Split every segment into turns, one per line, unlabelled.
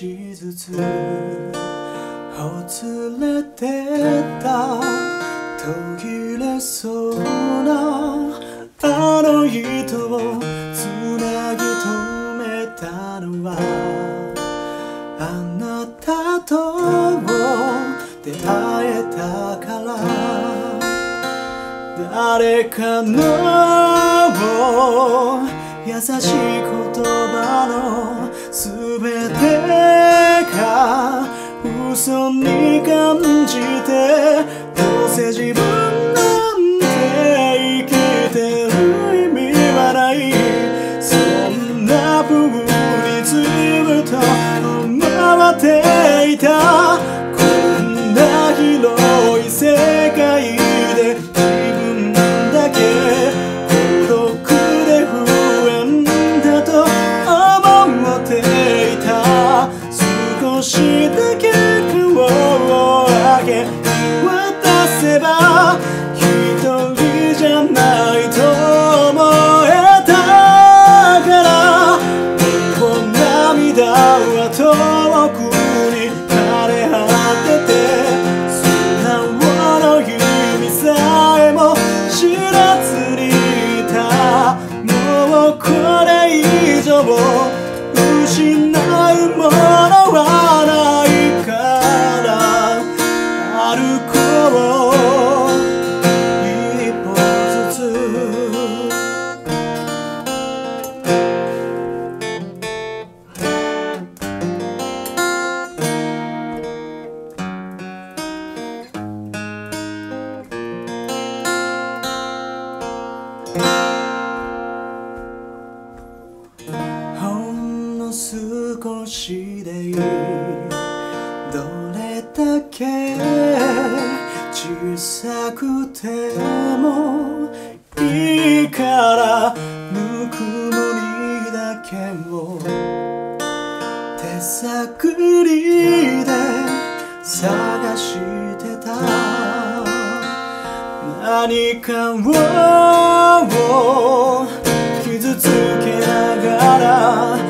しずつほつれてた途切れそうなあの人をつなぎ止めたのはあなたと出会えたから誰かの優しい言葉の全てない。そんな風にずっと思って涙は遠くに枯れ果てて素直の弓さえも知らずにいた。もうこれ以上少しでいいどれだけ小さくてもいいからぬくもりだけを手探りで探してた。何かを傷つけながら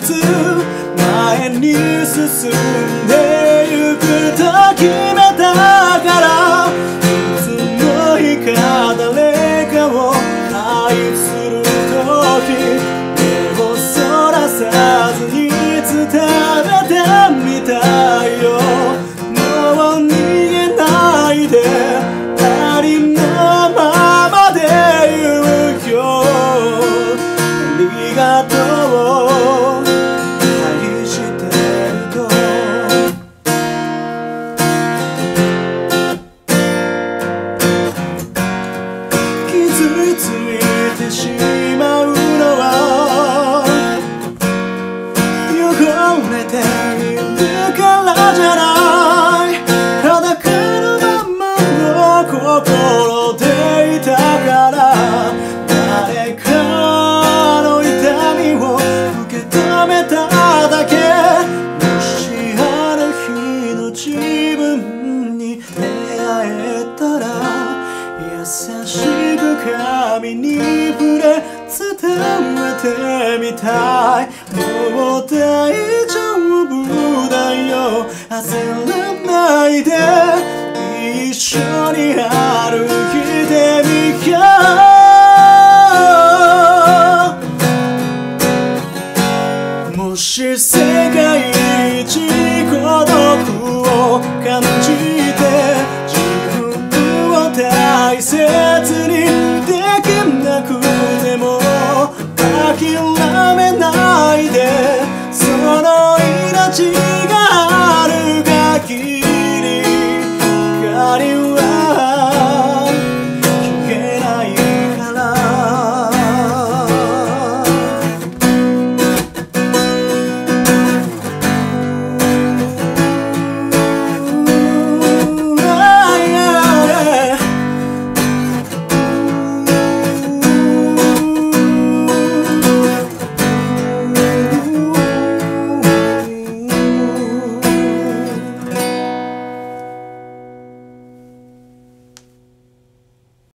つ前に進んでえたら優しく髪に触れ伝えてみたい。もう大丈夫だよ。焦らないで。一緒に歩いてみよう。もし世界一孤独を感じ